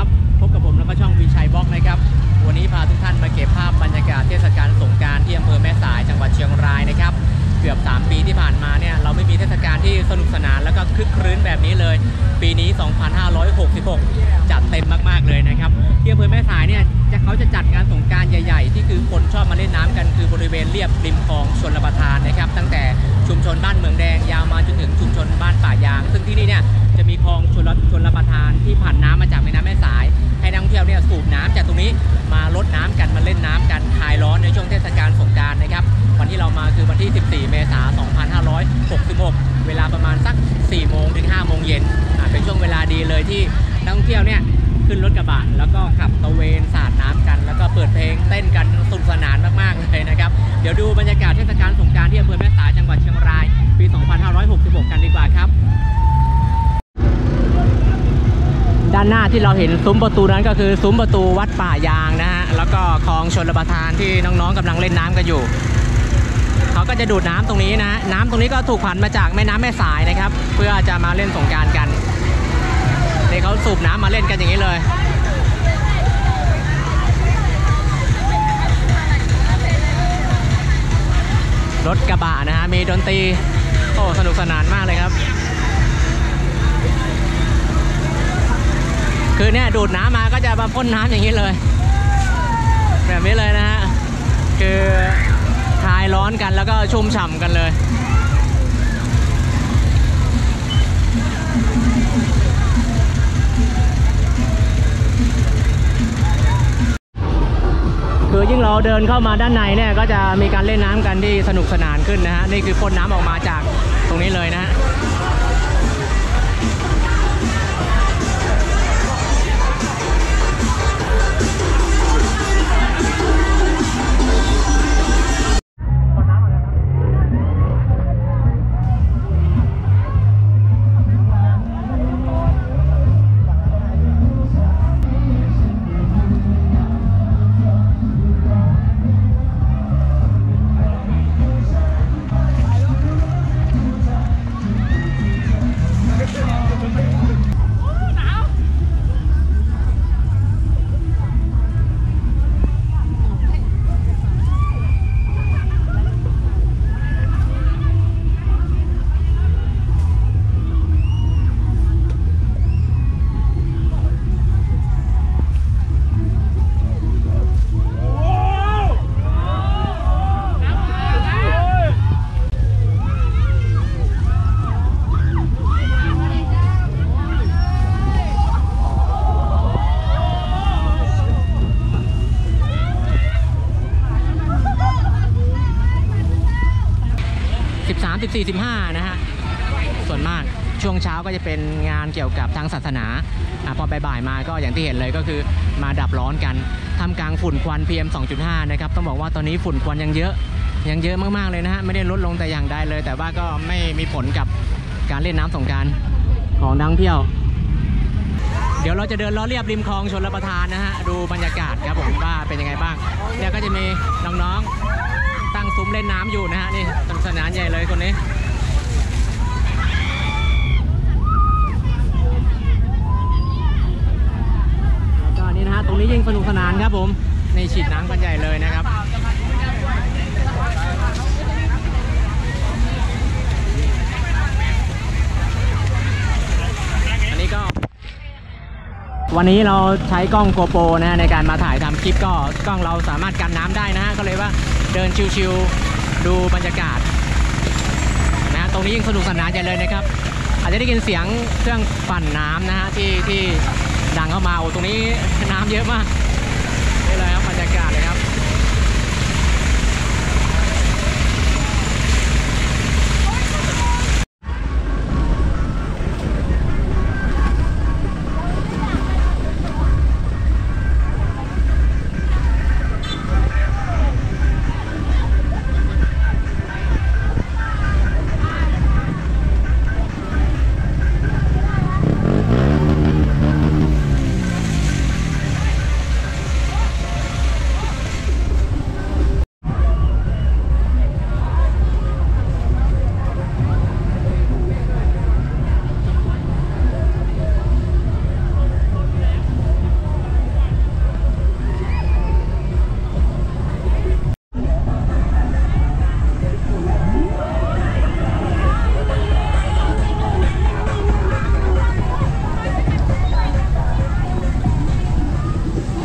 ครับ พบกับผมแล้วก็ช่องวีชัยบล็อกนะครับ วันนี้พาทุกท่านมาเก็บภาพบรรยากาศเทศกาลสงการที่อำเภอแม่สายจังหวัดเชียงรายนะครับ เกือบ 3 ปีที่ผ่านมาเนี่ยเราไม่มีเทศกาลที่สนุกสนานแล้วก็คึกครื้นแบบนี้เลย ปีนี้ 2566 จัดเต็มมากๆเลยนะครับ ที่อำเภอแม่สายเนี่ยจะเขาจะจัดงานสงการใหญ่ๆ ที่คือคนชอบมาเล่นน้ำกันคือบริเวณเรียบริมคลองชนรับประทานนะครับ ตั้งแต่ชุมชนบ้านเมืองแดงยาวมาจนถึงชุมชนบ้านป่ายาง ซึ่งที่นี่เนี่ยจะมีคลองชนรับชนรับประทานที่ผ่านน้ำมาจากแม่น้ำแม่สาย ให้นักท่องเที่ยวเนี่ยสูบน้ำจากตรงนี้มาลดน้ำกันมาเล่นน้ำกันคลายร้อนในช่วงเทศกาลสงการนะครับวันที่เรามาคือวันที่ 14 เมษายน 2566 เวลาประมาณสัก 4 โมงถึง 5 โมงเย็นเป็นช่วงเวลาดีเลยที่นักท่องเที่ยวเนี่ย ขึ้นรถกระบะแล้วก็ขับตะเวนสาดน้ำกัน แล้วก็เปิดเพลงเต้นกันสนุกสนานมากๆเลยนะครับ เดี๋ยวดูบรรยากาศเทศกาลสงการที่อำเภอแม่สายจังหวัดเชียงราย ปี 2566 กันดีกว่าครับ ด้านหน้าที่เราเห็นซุ้มประตูนั้นก็คือซุ้มประตูวัดป่ายางนะฮะแล้วก็คลองชนระบทานที่น้องๆกำลังเล่นน้ำกันอยู่เขาก็จะดูดน้ำตรงนี้นะ น้ำตรงนี้ก็ถูกผันมาจากแม่น้ำแม่สายนะครับ เพื่อจะมาเล่นสงการกัน นี่เขาสูบน้ำมาเล่นกันอย่างนี้เลยรถกระบะนะฮะ มีดนตรี โอ้ สนุกสนานมากเลยครับ คือเนี่ย ดูดน้ำมาก็จะมาพ่นน้ำอย่างนี้เลย แบบนี้เลยนะฮะ คือคลายร้อนกันแล้วก็ชุ่มฉ่ำกันเลยือยิ่งเราเดินเข้ามาด้านในเนี่ยก็จะมีการเล่นน้ำกันที่สนุกสนานขึ้นนะฮะนี่คือพ่นน้ำออกมาจากตรงนี้เลยนะฮะ 13 14 15 นะฮะ ส่วนมากช่วงเช้าก็จะเป็นงานเกี่ยวกับทางศาสนาอพอบ่ายๆมาก็อย่างที่เห็นเลยก็คือมาดับร้อนกันทำกลางฝุ่นควัน PM 2.5 นะครับ ต้องบอกว่าตอนนี้ฝุ่นควันยังเยอะ ยังเยอะมากๆเลยนะฮะ ไม่ได้ลดลงแต่อย่างใดเลย แต่ว่าก็ไม่มีผลกับการเล่นน้ำสงการของนักท่องเที่ยว เดี๋ยวเราจะเดินล้อเรียบริมคลองชนรับประทานนะฮะ ดูบรรยากาศครับผมว่าเป็นยังไงบ้างเนี่ยก็จะมีน้องๆ ตั้งซุ้มเล่นน้ำอยู่นะฮะนี่สนุกสนานใหญ่เลยคนนี้แล้วก็นี่นะฮะตรงนี้ยิ่งสนุกสนานครับผมในฉีดน้ำกันใหญ่เลยนะครับอันนี้ก็วันนี้เราใช้กล้องโกโปรนะฮะในการมาถ่ายทำคลิปก็กล้องเราสามารถกันน้ำได้นะฮะก็เลยว่า เดินชิวๆดูบรรยากาศนะตรงนี้ยิ่งสนุกสนานใหญ่เลยนะครับ อาจจะได้ยินเสียงเครื่องปั่นน้ำนะฮะที่ที่ดังเข้ามาโอ้ตรงนี้น้ำเยอะมาก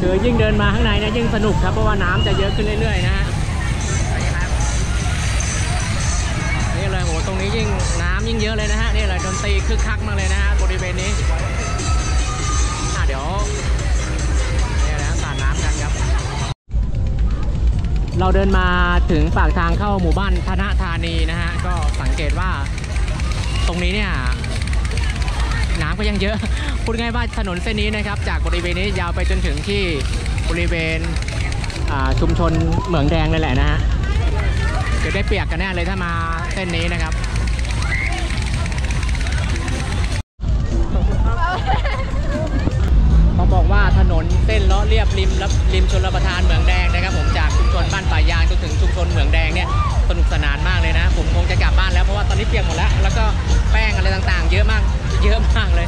คือยิ่งเดินมาข้างในเนี่ยยิ่งสนุกครับ เพราะว่าน้ำจะเยอะขึ้นเรื่อยๆนะฮะนี่เลยโหตรงนี้ยิ่งน้ำยิ่งเยอะเลยนะฮะนี่เลยดนตรีคึกคักมากเลยนะฮะบริเวณนี้อะเดี๋ยวนี่นะสาดน้ำกันครับ เราเดินมาถึงปากทางเข้าหมู่บ้านธนธานีนะฮะก็สังเกตว่าตรงนี้เนี่ย น้ำก็ยังเยอะพูดง่ายว่าถนนเส้นนี้นะครับ จากบริเวณนี้ยาวไปจนถึงที่บริเวณชุมชนเหมืองแดงเลยแหละนะฮะเดี๋ยวได้เปียกกันแน่เลยถ้ามาเส้นนี้นะครับต้องบอกว่าถนนเส้นเลาะเรียบริมริมชลประทานเหมืองแดงนะครับ ผมจากชุมชนบ้านป่ายางจนถึงชุมชนเหมืองแดงเนี่ย สนุกสนานมากเลยนะ ผมคงจะกลับบ้านแล้วเพราะว่าตอนนี้เปียกหมดแล้ว แล้วก็แป้งอะไรต่างๆ เยอะมาก เยอะมากเลย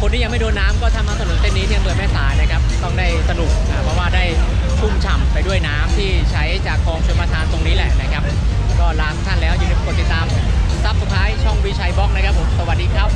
คนที่ยังไม่โดนน้ำก็ทำมาถนนเส้นนี้ที่อำเภอแม่สายนะครับ ต้องได้สนุกนะเพราะว่าได้ชุ่มฉ่ำไปด้วยน้ำที่ใช้จากคลองชลประทานตรงนี้แหละนะครับ ก็ลาทุกท่านแล้วอย่าลืมกดติดตามซับสุดท้ายช่องวิชัยบล็อกนะครับผม สวัสดีครับ